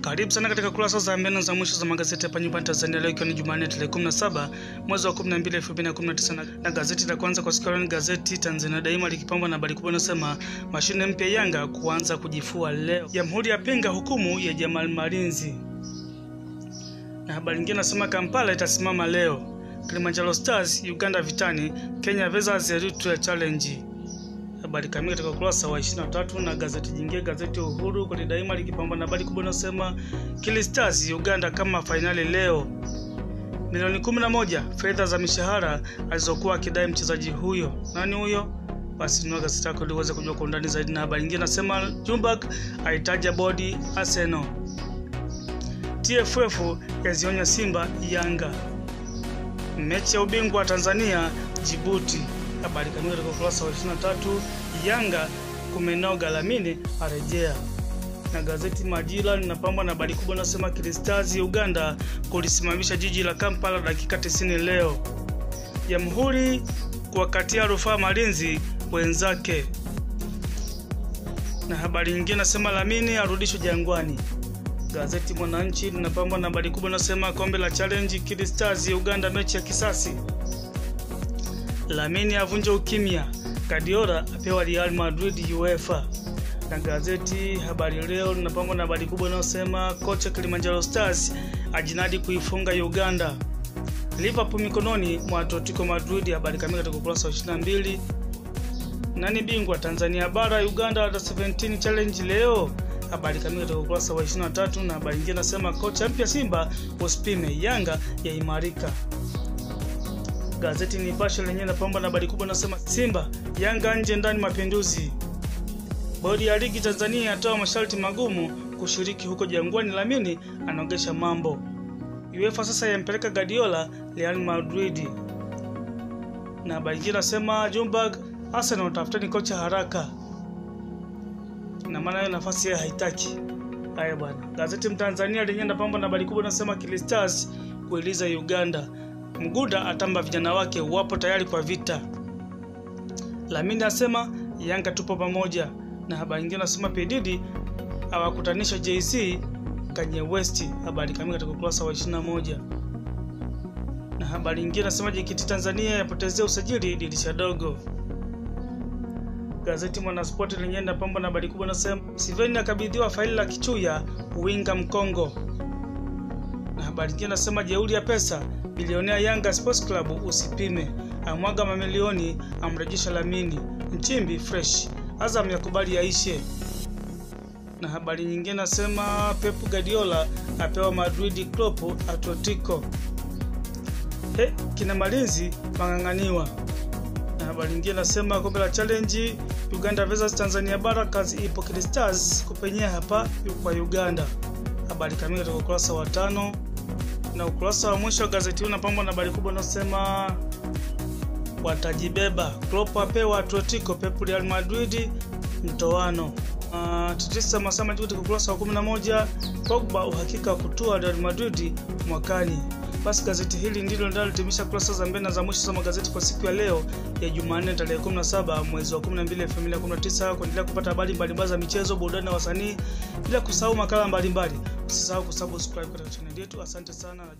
Karibu sana katika kurasa za mbele za mwisho za magazeti hapa nyumbani Tanzania, leo ikiwa ni Jumanne tarehe 17 mwezi wa 12 2019, na, gazeti la kwanza kwa siku ni gazeti Tanzania Daima likipambwa na habari kubwa inasema mashine mpya Yanga kuanza kujifua leo, Jamhuri yapinga hukumu ya Jamal Malinzi, na habari nyingine nasema Kampala itasimama leo, Kilimanjaro Stars Uganda vitani, Kenya versus Eritrea challenge habari kamili katika ukurasa wa 23 na gazeti jingine gazeti Uhuru kwenye Daima likipambwa na habari kubwa inasema Kili Stars Uganda kama fainali leo, milioni 11 fedha za mishahara alizokuwa akidai mchezaji huyo. Nani huyo? Basi nunua gazeti lako ili uweze kujua kwa undani zaidi. Na habari nyingine nasema Jumbak aitaja bodi Arsenal, TFF yazionya Simba Yanga, mechi ya ubingwa wa Tanzania Jibuti habari kamili katika ukurasa wa 23. Yanga kumenao galamini arejea. Na gazeti Majira linapambwa na habari kubwa inasema Kristazi Uganda kulisimamisha jiji la Kampala dakika 90 leo, Jamhuri kuwakatia rufaa Malinzi wenzake. Na habari nyingine nasema Lamini arudishwe Jangwani. Gazeti Mwananchi linapambwa na habari kubwa inasema kombe la challenge Kristazi Uganda mechi ya kisasi Lamine avunja ukimya, Guardiola apewa Real Madrid UEFA. Na gazeti Habari Leo linapambwa na habari kubwa inayosema kocha Kilimanjaro Stars ajinadi kuifunga Uganda, Liverpool mikononi mwa Atletico Madrid. Habari kamili katika ukurasa wa 22. Nani bingwa Tanzania bara Uganda under 17 challenge leo habari kamili katika ukurasa wa 23. Na habari nyingine nasema kocha mpya Simba usipime, Yanga yaimarika. Gazeti Nipashe lenyewe napamba na habari kubwa nasema Simba Yanga nje ndani mapinduzi. Bodi ya ligi Tanzania yatoa masharti magumu kushiriki huko Jangwani. Lamini anaogesha mambo. UEFA sasa yampeleka Guardiola Real Madrid. Na habari nyingine nasema Jumberg Arsenal tafuteni kocha haraka, na maana hiyo nafasi yeye haitaki. Haya bwana. Gazeti Mtanzania lenyewe napamba na habari kubwa nasema Kili kueleza kuiliza Uganda Mguda atamba vijana wake wapo tayari kwa vita. Lamini asema Yanga tupo pamoja. Na habari nyingine anasema Pedidi awakutanisha JC Kanye West. Habari kamili katika ukurasa wa 21. Na habari nyingine nasema JKT Tanzania yapotezea usajili dirisha dogo. Gazeti Mwanaspoti lenyewe napamba na habari kubwa nasema Siveni akabidhiwa faili la Kichuya winga Mkongo. Na habari nyingine nasema jeuri ya pesa bilionea Yanga Sports Club usipime, amwaga mamilioni amrejesha Lamini. Nchimbi fresh, Azam yakubali yaishe. Na habari nyingine nasema Pep Guardiola apewa Madrid Klopp Atletico. He, kina Malinzi mang'ang'aniwa. Na habari nyingine nasema kombe la challenge Uganda versus Tanzania bara, kazi ipo kupenyea hapa kwa Uganda. Habari kamili katika ukurasa wa tano na ukurasa wa mwisho wa gazeti hili unapambwa na habari kubwa inayosema watajibeba, Klopp apewa Atletico, Pep Real Madrid mtoano. Uh, Tetesa Masama katika ukurasa wa 11, Pogba uhakika wa kutua Real Madrid mwakani. Basi gazeti hili ndilo linalotimisha kurasa za mbele na za mwisho za magazeti kwa siku ya leo ya Jumanne tarehe 17 mwezi wa 12 2019. Kuendelea kupata habari mbalimbali za michezo, burudani na wasanii, bila kusahau makala mbalimbali. Usisahau kusubscribe katika channel yetu. Asante sana na